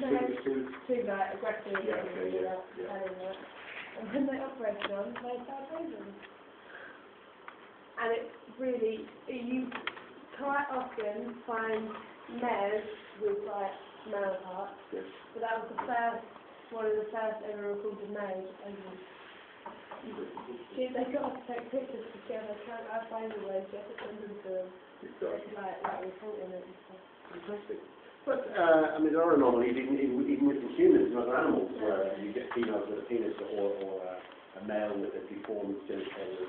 too like aggressive Yeah, and okay, yeah, yeah. And when they operated on, they started raising. And it's really, you quite often find mares with like male parts, yes. but that was the first, one of the first ever recorded males. And they got us to take pictures together, can't I find the way, to send them to them, It's, uh, like, like reporting it and stuff. Fantastic. But, uh, I mean, there are anomalies even, even, even within humans and other animals where you get females with a penis or, or uh, a male with a deformed genitalia